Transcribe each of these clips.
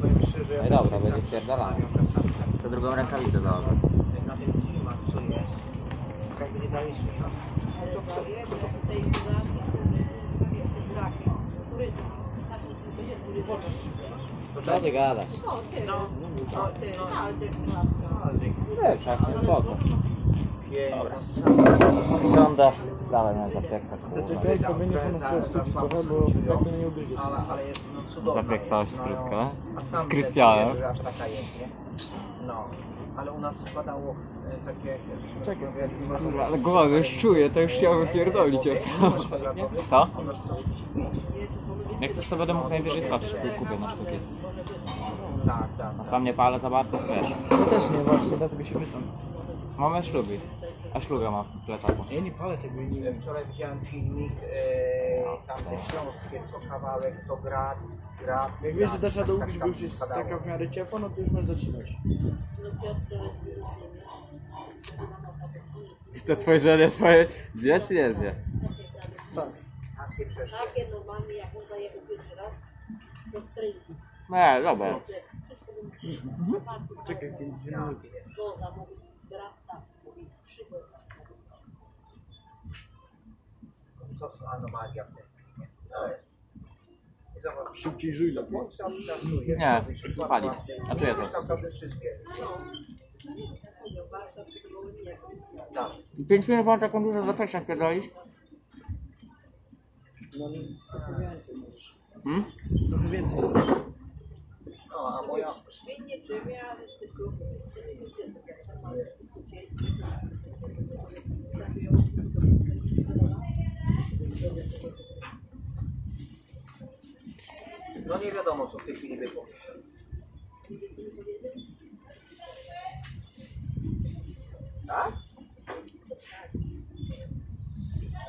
powiem szczerze... ja No i dobra, tak będzie się wpierdalane. zastanawiam czasami, Co drugą rękawicę założę. Na ten klimat, co jest, jakby nie dalej słyszał. Co ty gadasz? No, no, Nie, czas nie spoko. Dobra. Siądę. Dawaj mnie zapieksa. Zaczekaj sobie nie trochę, bo tak mnie nie ugryziesz. Ale, ale jest no cudowna. Zapieksałaś strutkę? Sam Z Krystianem? nie wiem, że aż taka jest, nie? No. Ale u nas spadało e, takie... Czekaj, Kurwa, ale głowa już czuję, to już chciałem wypierdolić e, osam. Co? U nas 135. Jak chcesz to będę mógł najwyżej skoczyć, tu kupię na sztuki. Tak, tak. A sam nie palę za bardzo, to wiesz. Ja też nie, właśnie, dlatego się pytam. Mamy szlugi. A szluga ma w plecaku. Ja nie palę tego i nie E, Wczoraj widziałem filmik, e, tam te śląskie, co kawałek, to grad, grad. Jak wiesz, że dasz radę tak, ubić, tak bo już tam jest spadało. taka w miarę ciepła, no to już możesz zaczynać. To spojrzenie twoje zje czy nie zje? Tak. Takie przeszło. Takie normalnie, jak on zajechał pierwszy raz, to stręki. Nie, dobra. Wszystko bym Czekaj, 5 minut. Zgoza, mówi, To są anomalia w tym filmie. To jest. Szybciej żuj lepiej. Nie, Przykład pali. własny. A czuję to. Tak. I 5 minut mam taką dużą zapeczkę pierdolić? No, trochę więcej możesz. Hmm? Trochę więcej. No, a moja... Świetnie drzemia, ale z tych No nie wiadomo, co w tej chwili by pomyślał. Tak?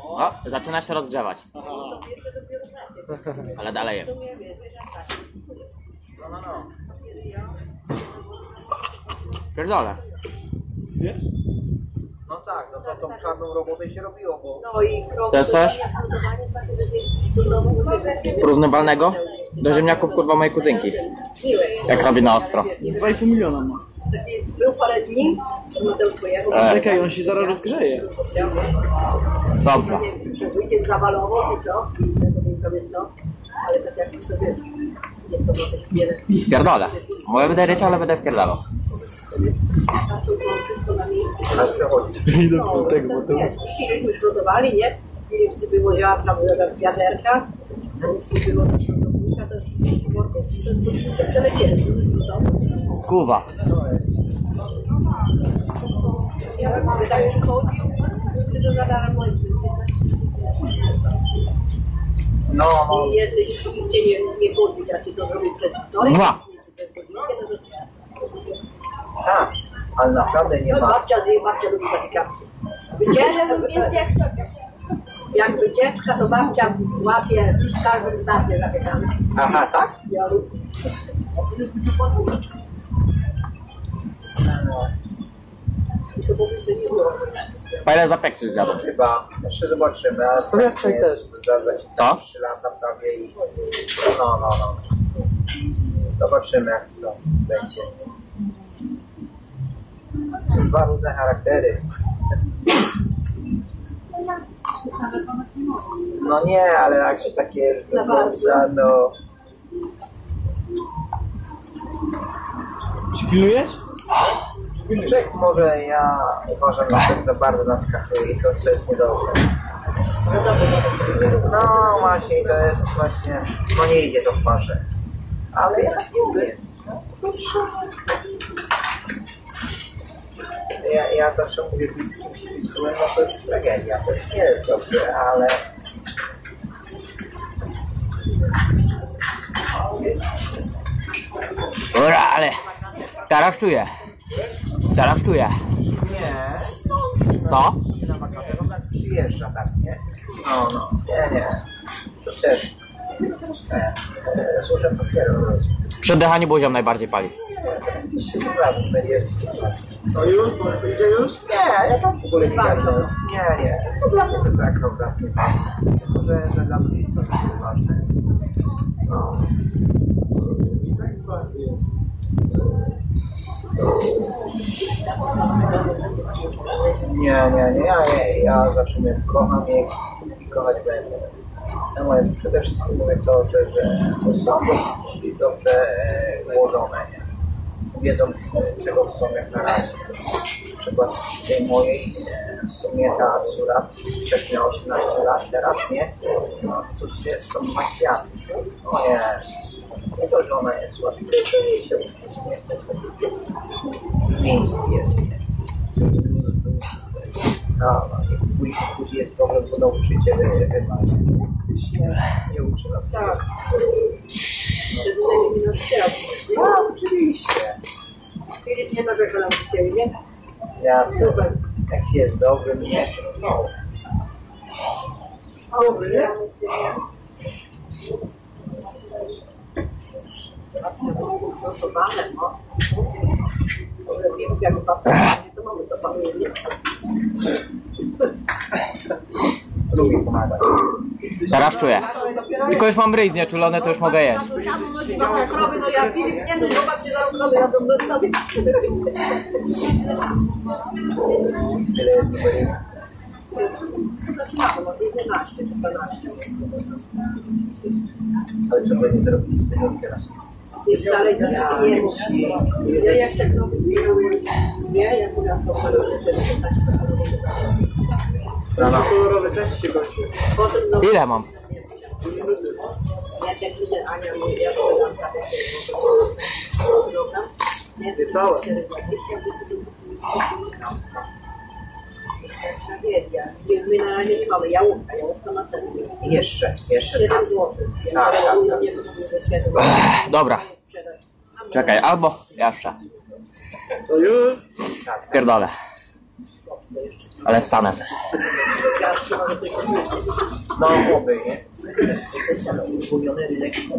O, zaczyna się rozgrzewać. Ale dalej. No, no, no. Pierdolę. Zjesz? No tak, no to tą czarną robotę się robiło, bo... No i krok coś? Porównywalnego do ziemniaków kurwa mojej kuzynki. Jak robi na ostro. 2,5 miliona ma. Był parę dni, Mateusz pojechał, E. Czekaj, on się zaraz rozgrzeje. Dobrze. przez weekend zawalowo, czy co, to wiesz co, ale tak jak to wiesz, nie są te śpiewy. Pierdolę. Moje będę ryć, ale będę wpierdalał. Wszystko na miejscu. No, tego, bo tak to... jest. Dzisiaj żeśmy szrotowali, nie? Nie wiem, było ziarnka, wiaderka, nie było na szrotownika, to już 30 worków, to przelecieli. Kuwa. To jest. Ja bym wydaje, że chodził, czy to za darmo No, no. i jesteś gdzie nie, nie podbić, a czy to zrobić przez wtorek, Dwa. czy przez godzinkę, no to Tak, ale naprawdę nie ma. babcia zje, babcia lubi zapiekanki. Wycieczka, Więc jak ciocia. jak wycieczka, to babcia łapie każdą stację zapiekanki. Aha, tak? Ile zapeksy zjadł? Chyba. Jeszcze zobaczymy. A To ja wczoraj też. Zgadza się. Co? 3 lata prawie i... No, no, no. Zobaczymy jak to będzie. Są dwa różne charaktery. No nie, ale jak się takie Za za no... Przypilnujesz? Czek może ja uważam, że tak za bardzo nas skakuje i to, to jest niedobre. No właśnie, to jest właśnie, no nie idzie to w parze. Ale ja tak nie umiem. Ja, ja zawsze mówię bliskim no to jest tragedia, to jest nie jest dobrze, ale Dobra, ale teraz czuję. Teraz czuję. nie, Co? na wakacje, no tak przyjeżdża tak, nie? No, no, nie, nie, to też, e, e, złożę papieru, rozumiem. Przy oddychaniu buzią najbardziej pali. No już? Idzie już? Nie, ja tam w ogóle nie gadam. Nie, nie. To dla mnie to jest akurat nie ważne. Tylko, że że dla mnie jest to ważne. No. Nie, nie, nie, ja, nie, ja zawsze mnie kocham i kochać będę. Ja mówię, przede wszystkim mówię to, że, że są dosyć dobrze e, ułożone, nie? Wiedzą, czego chcą jak na razie. Na przykład tej mojej, e, w sumie ta córa też miała 18 lat, teraz nie. No, to się są makiaty. O jest. Nie to, że ona jest ładna, jej się uczyć nie chce. Miejski jest, nie? No, no później, jest problem, bo nauczyciel chyba nie, nie uczy nas. Tak. No, oczywiście. Filip nie narzeka nauczycieli, nie? Jasne. Jak się jest dobrym, nie? No. Myślę, Zastosowane, no. Dobre piłki, jak papiery, to mamy to pamiętać. Lubię pomagać. Teraz czuję. Tylko już mam ryj znieczulony, to już mogę jeść. To. Zaczynamy, no 11 czy 12. Ale będzie zrobić dalej. Ja jeszcze. Nie, ja co Rano? No, Ile mam? ja tak Nie całe. 4,20. Tragedia. My na razie nie mamy jałówka, jałówka ma cenę. Jeszcze, jeszcze 7 tak. zł. Tak, tak. 7 Dobra. Czekaj, albo jeszcze. To już. Pierdolę. Ale wstanę se. No, oby, nie? Rynek, no.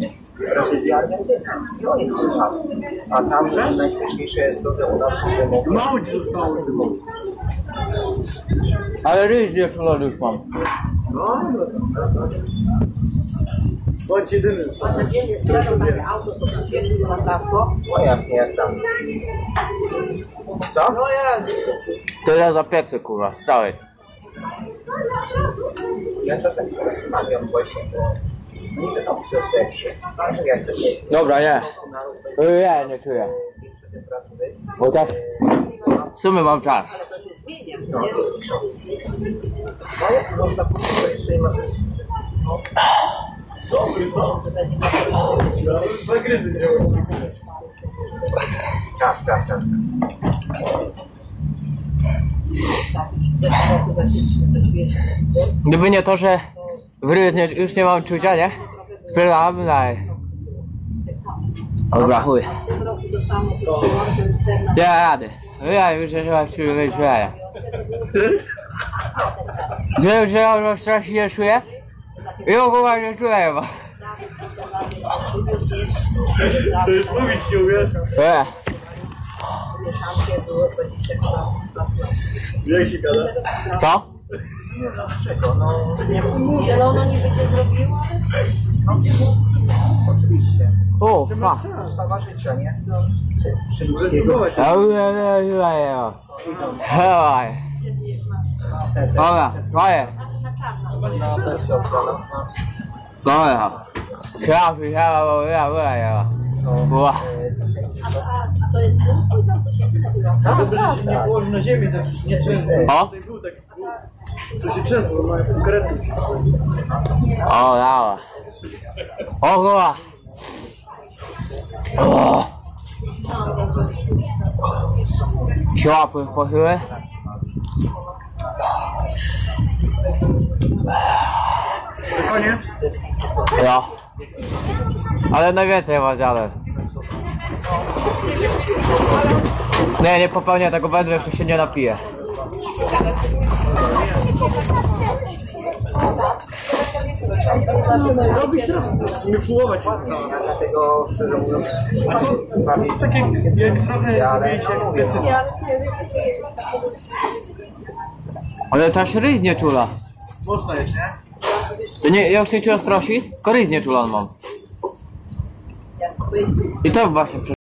A tam, że najśmieszniejsze jest to, że u nas są zostało. Ale ryj znieczulony już mam. No, no, no. Bądź jedyny. A codziennie sprzedam takie auto, co tam pierwszy na lasko. No jak nie, jak tam. Co? No ja, Tyle za piecy, kurwa, z całej. Ja czasem się zastanawiam właśnie, bo jest. Ważne jak to. Dobra, nie. Ja nie czuję. Chociaż w sumie mam czas. No, no można powiedzieć, ma. Dobry, co? To będzie na Dwa gryzy miałem. Tak, tak, tak. Gdyby nie to, że w nie, już nie mam czucia, nie? Sprzedałabym dalej. Dobra, chuj. Nie rady. Ja już chyba się wyśmieję. Że że ja już strasznie nie czuję? I ogólnie nie czuję chyba. To już mówić nie umiesz. E, Mieszanki było 20 lat. Jak się gada? co? Nie, dlaczego? No, Zielono niby cię zrobiło, oczywiście. O, fa. Ustawa życia, nie? Przy, przy ludzkiego. Zdecydować. Ja twoje. no, te siostra, no, Dobra. Krafi, chyba, bo ja była. no, Ła. e, a tak co się bo mają konkretny. O, dała. O, kurwa. Siłapy pochyły. To koniec? Ja. Ale najwięcej ma zjadłem. Nie, nie popełnię tego wędrę, to się nie połować się została. Ja dlatego, szczerze mówiąc, A to tak jak, trochę no jak no, Ale ta ryj nie czula. Mocno jest, nie? To nie, ja już nie czuję strosi, tylko ryj nie czula mam. I to właśnie